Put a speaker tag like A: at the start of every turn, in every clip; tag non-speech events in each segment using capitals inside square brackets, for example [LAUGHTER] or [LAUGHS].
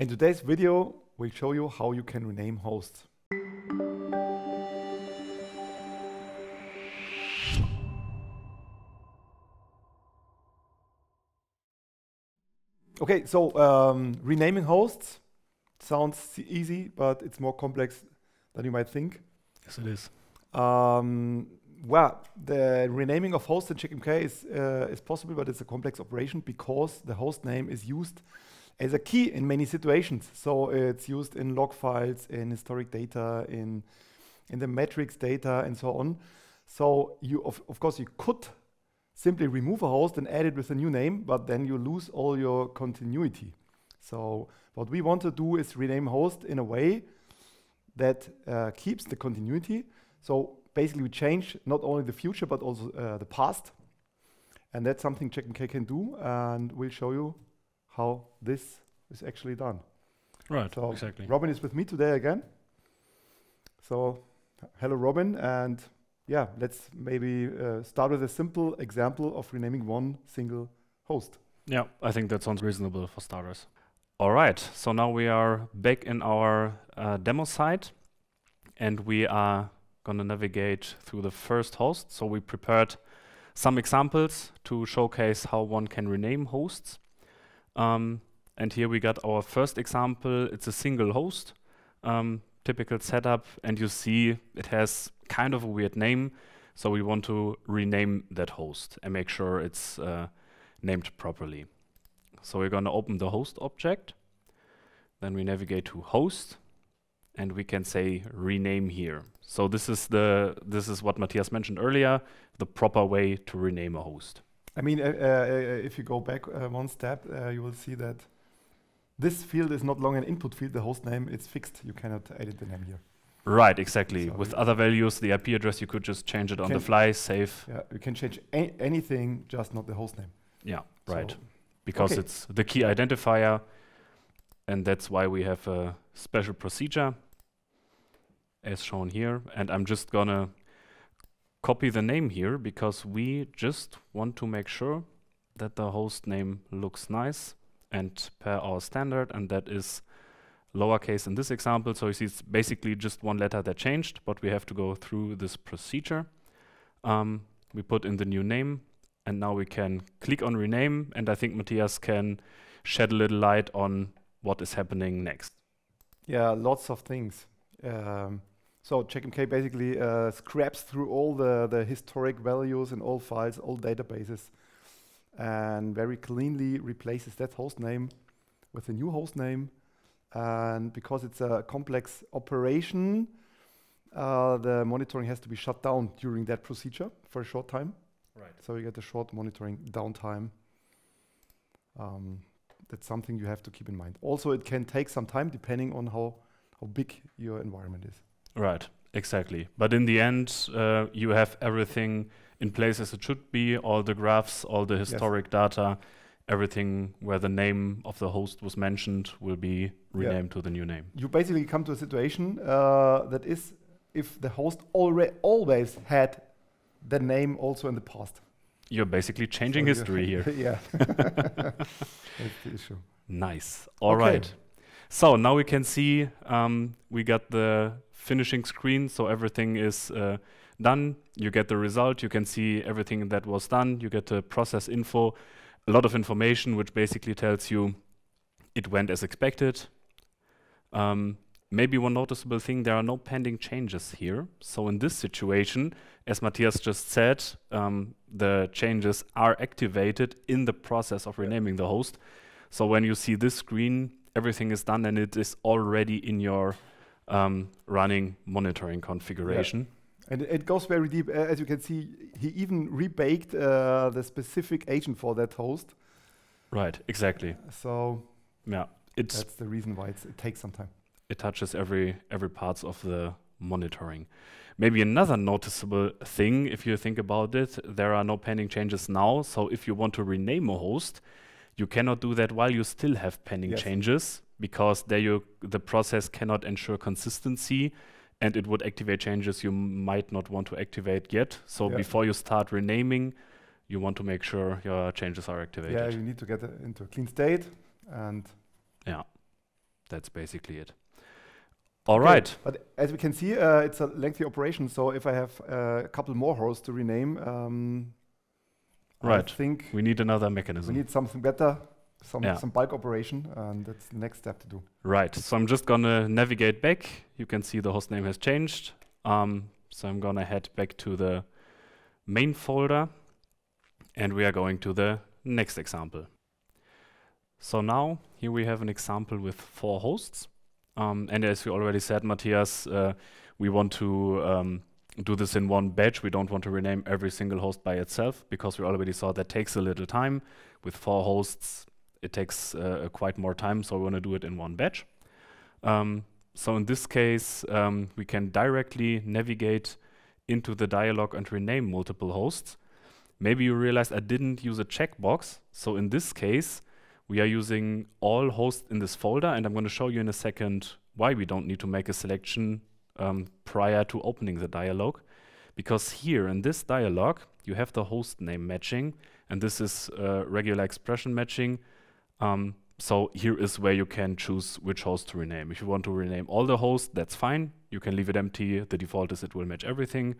A: In today's video, we'll show you how you can rename hosts. Okay, so um, renaming hosts sounds easy, but it's more complex than you might think.
B: Yes, it is.
A: Um, well, the renaming of hosts in CheckMK is, uh, is possible, but it's a complex operation because the host name is used as a key in many situations. So it's used in log files, in historic data, in, in the metrics data, and so on. So you, of, of course, you could simply remove a host and add it with a new name, but then you lose all your continuity. So what we want to do is rename host in a way that uh, keeps the continuity. So basically we change not only the future, but also uh, the past. And that's something CheckMK can do, and we'll show you how this is actually done.
B: Right,
A: So
B: exactly.
A: Robin is with me today again. So hello, Robin, and yeah, let's maybe uh, start with a simple example of renaming one single host.
B: Yeah, I think that sounds reasonable for starters. All right, so now we are back in our uh, demo site and we are going to navigate through the first host. So we prepared some examples to showcase how one can rename hosts. Um, and here we got our first example. It's a single host, um, typical setup, and you see it has kind of a weird name. So we want to rename that host and make sure it's uh, named properly. So we're going to open the host object. Then we navigate to host and we can say rename here. So this is the this is what Mathias mentioned earlier, the proper way to rename a host.
A: I mean, uh, uh, if you go back uh, one step, uh, you will see that this field is not long an input field, the host name, it's fixed. You cannot edit the name here.
B: Right, exactly.
A: So
B: With other values, the IP address you could just change it on the fly, save.
A: Yeah, you can change anything, just not the host name.
B: Yeah, right. Because
A: okay.
B: it's the key identifier and that's why we have a special procedure as shown here and I'm just gonna copy the name here because we just want to make sure that the host name looks nice and per our standard and that is lowercase in this example so you see it's basically just one letter that changed but we have to go through this procedure um, we put in the new name and now we can click on rename and I think Mathias can shed a little light on what is happening next.
A: Yeah, lots of things. Um, so CheckMK basically uh, scraps through all the, the historic values in all files, all databases, and very cleanly replaces that host name with a new host name. And because it's a complex operation, uh, the monitoring has to be shut down during that procedure for a short time.
B: Right.
A: So you get a short monitoring downtime. Um, that's something you have to keep in mind. Also, it can take some time depending on how, how big your environment is.
B: Right, exactly. But in the end, uh, you have everything in place as it should be, all the graphs, all the historic data, everything where the name of the host was mentioned will be renamed to the new name.
A: You basically come to a situation uh, that is if the host already always had the name also in the past.
B: You're basically changing
A: So
B: history [LAUGHS] here.
A: yeah. [LAUGHS] That's the issue.
B: Nice. All
A: Okay.
B: right. So now we can see um, we got the finishing screen. So everything is uh, done. You get the result. You can see everything that was done. You get the process info, a lot of information, which basically tells you it went as expected. Um, maybe one noticeable thing, there are no pending changes here. So in this situation, as Mathias just said, um, the changes are activated in the process of renaming the host. So when you see this screen, everything is done and it is already in your um, running monitoring configuration.
A: And it goes very deep. Uh, as you can see, he even rebaked uh, the specific agent for that host.
B: Right, exactly.
A: So
B: Yeah, it's
A: that's the reason why it's, it takes some time.
B: it touches every every parts of the monitoring. Maybe another noticeable thing, if you think about it, there are no pending changes now. So if you want to rename a host, you cannot do that while you still have pending
A: Yes.
B: changes because there you the process cannot ensure consistency and it would activate changes you might not want to activate yet. So
A: Yeah.
B: before you start renaming, you want to make sure your changes are activated.
A: Yeah, you need to get it into a clean state, and
B: Yeah. that's basically it. All right.
A: Okay, But as we can see, uh, it's a lengthy operation. So if I have uh, a couple more hosts to rename, um,
B: Right.
A: I think
B: We need another mechanism.
A: we need something better, some
B: Yeah.
A: some bulk operation, and that's the next step to do.
B: Right. So I'm just gonna navigate back. You can see the host name has changed. Um, so I'm gonna head back to the main folder and we are going to the next example. So now here we have an example with four hosts. Um, and as you already said, Mathias, uh, we want to um, do this in one batch. We don't want to rename every single host by itself because we already saw that takes a little time. With four hosts, it takes uh, quite more time, so we want to do it in one batch. Um, so in this case, um, we can directly navigate into the dialog and rename multiple hosts. Maybe you realized I didn't use a checkbox. So in this case, we are using all hosts in this folder, and I'm going to show you in a second why we don't need to make a selection um, prior to opening the dialog. Because here in this dialog, you have the host name matching, and this is uh, regular expression matching. Um, so here is where you can choose which host to rename. If you want to rename all the hosts, that's fine. You can leave it empty. The default is it will match everything.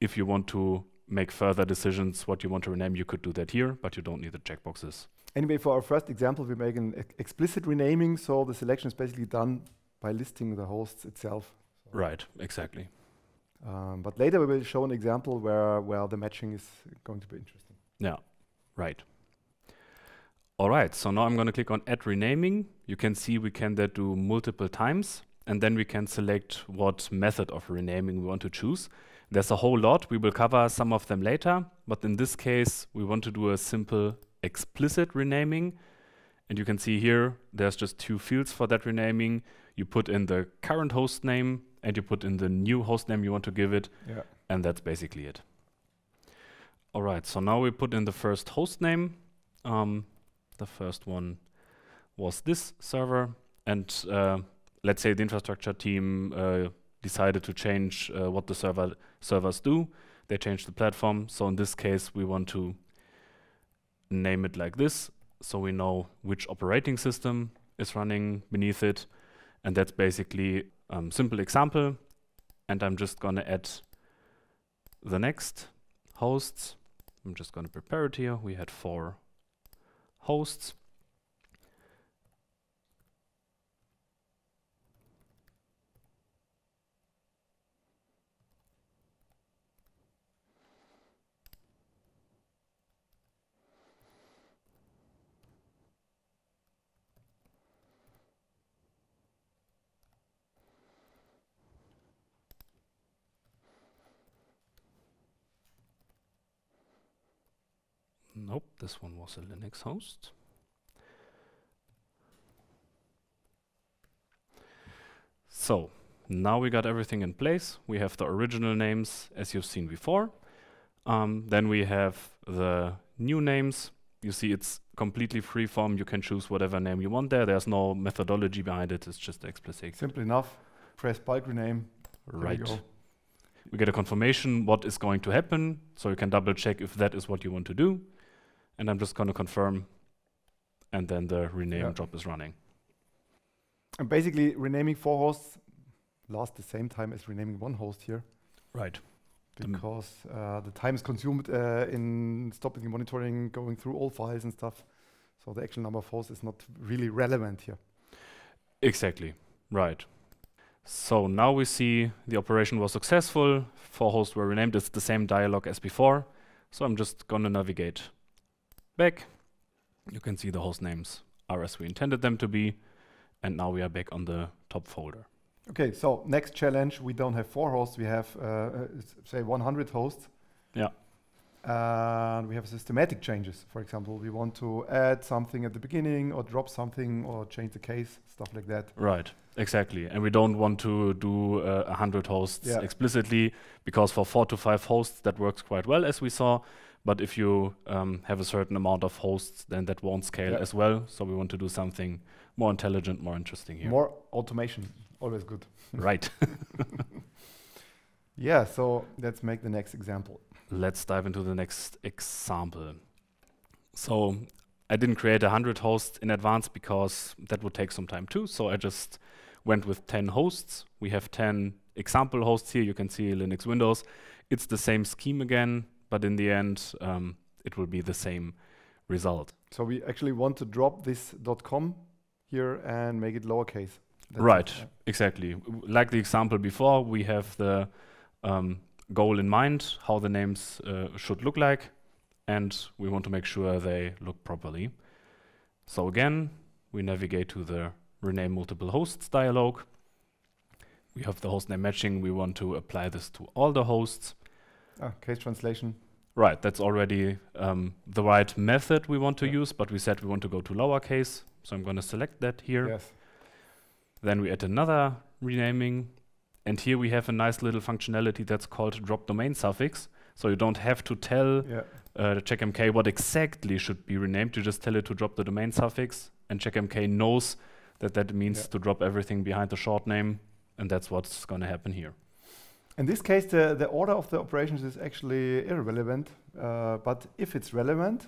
B: If you want to make further decisions what you want to rename, you could do that here, but you don't need the checkboxes.
A: Anyway, for our first example, we make an ex- explicit renaming, so the selection is basically done by listing the hosts itself.
B: Right, exactly.
A: Um, but later we will show an example where where the matching is going to be interesting.
B: Yeah, right. All right, so now I'm going to click on add renaming. You can see we can that do multiple times, and then we can select what method of renaming we want to choose. There's a whole lot. We will cover some of them later, but in this case, we want to do a simple explicit renaming. And you can see here, there's just two fields for that renaming. You put in the current host name and you put in the new host name you want to give it,
A: Yeah.
B: and that's basically it. All right, so now we put in the first host name. Um, the first one was this server, and uh, let's say the infrastructure team uh, decided to change uh, what the server servers do. They changed the platform. So in this case, we want to name it like this, so we know which operating system is running beneath it, and that's basically um, simple example. And I'm just gonna add the next hosts. I'm just going to prepare it here. We had four hosts. Nope, this one was a Linux host. So now we got everything in place. We have the original names as you've seen before. Um, then we have the new names. You see it's completely freeform. You can choose whatever name you want there. There's no methodology behind it. It's just explicit.
A: Simple enough. Press bulk rename. there we
B: Right. We get a confirmation what is going to happen, so you can double check if that is what you want to do. And I'm just going to confirm, and then the rename
A: Yeah.
B: job is running.
A: And basically, renaming four hosts lasts the same time as renaming one host here
B: Right. The
A: because uh, the time is consumed uh, in stopping the monitoring, going through all files and stuff. So the actual number of hosts is not really relevant here.
B: Exactly. Right. So now we see the operation was successful. Four hosts were renamed. It's the same dialog as before. So I'm just going to navigate back. You can see the host names are as we intended them to be. And now we are back on the top folder.
A: Okay, so next challenge, we don't have four hosts, we have, uh, uh, say, 100 hosts.
B: Yeah.
A: And we have systematic changes. For example, we want to add something at the beginning or drop something or change the case, stuff like that.
B: Right, exactly. And we don't want to do uh, a 100 hosts
A: Yeah.
B: explicitly because for four to five hosts, that works quite well, as we saw. But if you um, have a certain amount of hosts, then that won't scale
A: Yeah.
B: as well. So we want to do something more intelligent, more interesting here.
A: More automation, always good.
B: right. [LAUGHS]
A: Yeah, so let's make the next example.
B: Let's dive into the next example. So I didn't create a hundred hosts in advance because that would take some time too. So I just went with 10 hosts. We have 10 example hosts here. You can see Linux Windows. It's the same scheme again, but in the end, um, it will be the same result.
A: So we actually want to drop this .com here and make it lowercase.
B: That's right, it, yeah. exactly. Like the example before, we have the um, goal in mind, how the names uh, should look like, and we want to make sure they look properly. So again, we navigate to the rename multiple hosts dialog. We have the hostname matching. We want to apply this to all the hosts.
A: Ah, case translation.
B: Right, that's already um, the right method we want to yeah. use, but we said we want to go to lowercase, so I'm going to select that here.
A: Yes.
B: Then we add another renaming, and here we have a nice little functionality that's called drop domain suffix. So you don't have to tell yeah. uh, CheckMK what exactly should be renamed. You just tell it to drop the domain suffix, and CheckMK knows that that means yeah. to drop everything behind the short name, and that's what's going to happen here.
A: In this case, the, the order of the operations is actually irrelevant, uh, but if it's relevant,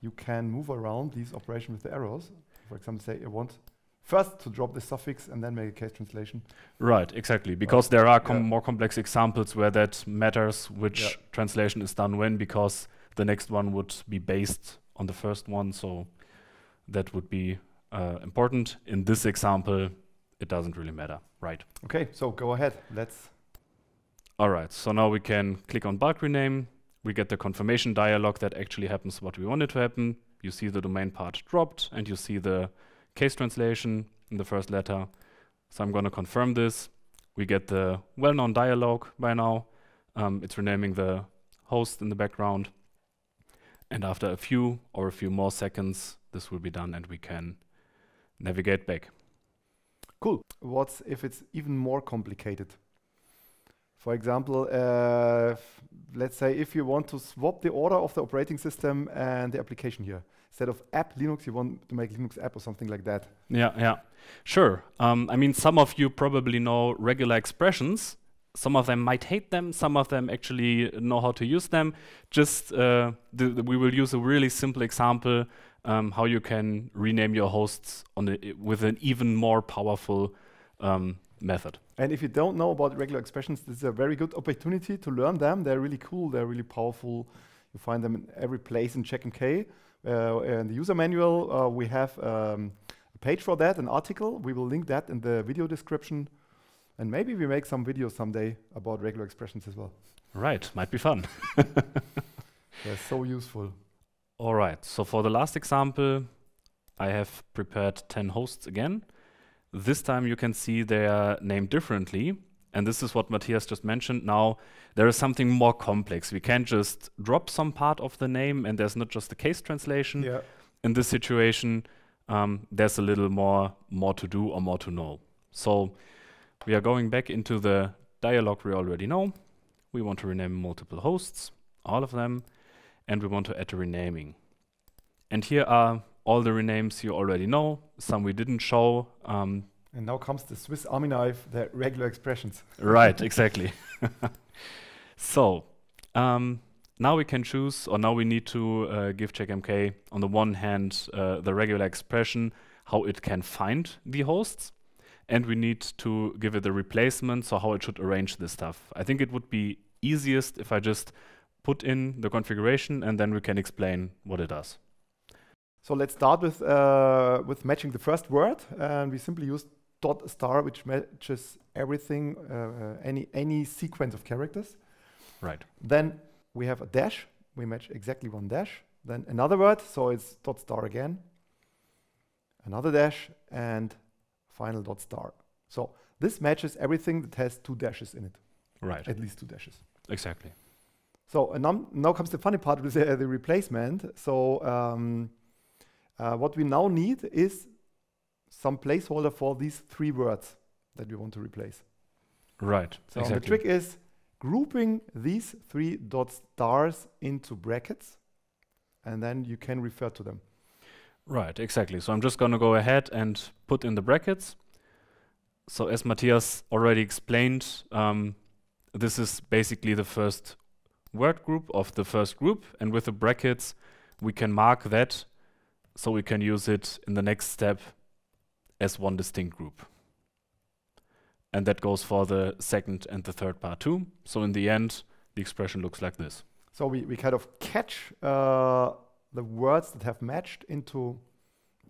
A: you can move around these operations with the arrows. For example, say I want first to drop the suffix and then make a case translation.
B: Right, exactly. Because right. there are com yeah. more complex examples where that matters which yeah. translation is done when, because the next one would be based on the first one. So that would be uh, important. In this example, it doesn't really matter, right?
A: Okay, so go ahead. Let's.
B: All right, so now we can click on bulk rename. We get the confirmation dialog that actually happens what we want it to happen. You see the domain part dropped, and you see the case translation in the first letter. So I'm going to confirm this. We get the well-known dialog by now. Um, it's renaming the host in the background. And after a few or a few more seconds, this will be done and we can navigate back.
A: Cool. What's if it's even more complicated? For example, uh, let's say if you want to swap the order of the operating system and the application here. Instead of app Linux, you want to make Linux app or something like that.
B: Yeah, yeah. Sure. Um, I mean, some of you probably know regular expressions. Some of them might hate them. Some of them actually know how to use them. Just uh, we will use a really simple example um, how you can rename your hosts on a, with an even more powerful um, method.
A: And if you don't know about regular expressions, this is a very good opportunity to learn them. They're really cool. They're really powerful. You find them in every place in CheckMK. Uh, in the user manual, uh, we have um, a page for that, an article. We will link that in the video description. And maybe we make some videos someday about regular expressions as well.
B: Right, might be fun. [LAUGHS]
A: They're so useful.
B: All right, so for the last example, I have prepared 10 hosts again. This time you can see they are named differently. And this is what Mathias just mentioned. Now, there is something more complex. We can't just drop some part of the name and there's not just a case translation.
A: Yeah.
B: In this situation, um, there's a little more, more to do or more to know. So we are going back into the dialog we already know. We want to rename multiple hosts, all of them and we want to add a renaming. And here are all the renames you already know, some we didn't show. Um,
A: and now comes the Swiss Army knife, the regular expressions.
B: right, [LAUGHS] exactly. [LAUGHS] so um, now we can choose, or now we need to uh, give CheckMK, on the one hand, uh, the regular expression, how it can find the hosts, and we need to give it the replacement, so how it should arrange this stuff. I think it would be easiest if I just put in the configuration, and then we can explain what it does.
A: So let's start with, uh, with matching the first word. And we simply use dot star, which matches everything, uh, any, any sequence of characters.
B: Right.
A: Then we have a dash. We match exactly one dash. Then another word, so it's dot star again. Another dash, and final dot star. So this matches everything that has two dashes in it.
B: Right.
A: At least two dashes.
B: Exactly.
A: So now comes the funny part with the, the replacement. So um, uh, what we now need is some placeholder for these three words that we want to replace.
B: Right.
A: So exactly. the trick is grouping these three dot stars into brackets, and then you can refer to them.
B: Right, exactly. So I'm just going to go ahead and put in the brackets. So as Mathias already explained, um, this is basically the first word group of the first group, and with the brackets, we can mark that so we can use it in the next step as one distinct group. And that goes for the second and the third part too. So in the end, the expression looks like this.
A: So we, we kind of catch uh, the words that have matched into,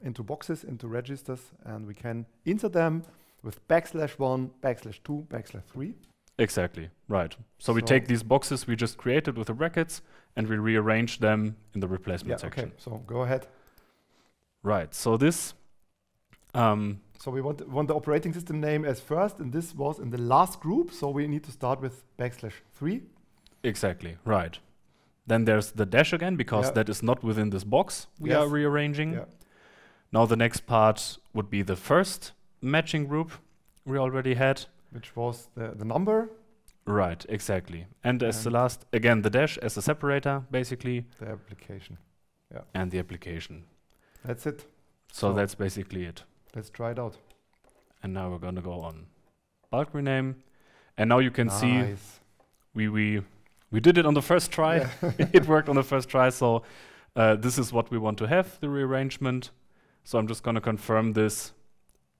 A: into boxes, into registers, and we can insert them with backslash one, backslash two, backslash three.
B: Exactly, right. So, we take these boxes we just created with the brackets and we rearrange them in the replacement
A: yeah,
B: section.
A: Okay, so go ahead.
B: Right, so this. Um,
A: so we want, want the operating system name as first, and this was in the last group, so we need to start with backslash 3.
B: Exactly, right. Then there's the dash again, because
A: yeah.
B: that is not within this box we
A: yes.
B: are rearranging. Yeah. Now the next part would be the first matching group we already had
A: which was the, the number.
B: Right, exactly. And as the last, again, the dash as a separator, basically.
A: The application. Yeah.
B: And the application.
A: That's it.
B: So, so that's basically it.
A: Let's try it out.
B: And now we're going to go on bulk rename. And now you can nice. see we, we, we did it on the first try. Yeah. [LAUGHS] it worked on the first try. So uh, this is what we want to have, the rearrangement. So I'm just going to confirm this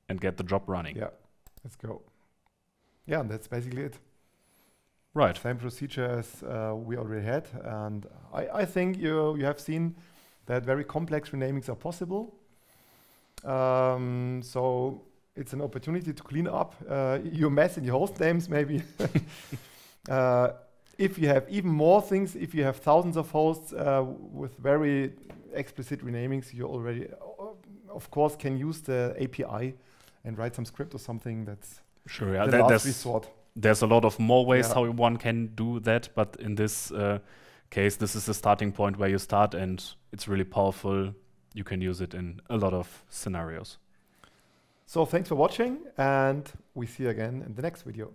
B: and get the job running.
A: Yeah, let's go. Yeah, that's basically it.
B: Right.
A: Same procedure as uh, we already had. And I, I think you, you have seen that very complex renamings are possible. Um, so it's an opportunity to clean up uh, your mess in your host names, maybe. [LAUGHS] uh, if you have even more things, if you have thousands of hosts uh, with very explicit renamings, you already, uh, of course, can use the API and write some script or something that's
B: Sure, yeah.
A: The last there's, resort.
B: There's a lot of more ways yeah. how one can do that, but in this uh, case, this is the starting point where you start, and it's really powerful. You can use it in a lot of scenarios.
A: So thanks for watching, and we see you again in the next video.